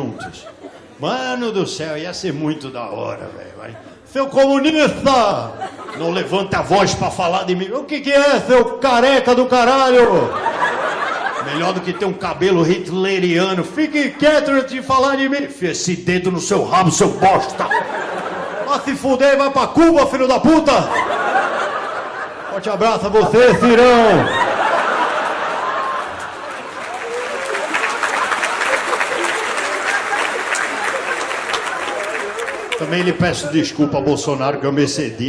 juntos. Mano do céu, ia ser muito da hora, velho. Seu comunista! Não levanta a voz pra falar de mim. O que que é, seu careca do caralho? Melhor do que ter um cabelo hitleriano. Fique quieto antes de falar de mim. Fia esse dedo no seu rabo, seu bosta. Vai se fuder vai pra Cuba, filho da puta. Forte abraço a você, Cirão. Também lhe peço desculpa, Bolsonaro, que eu me excedi.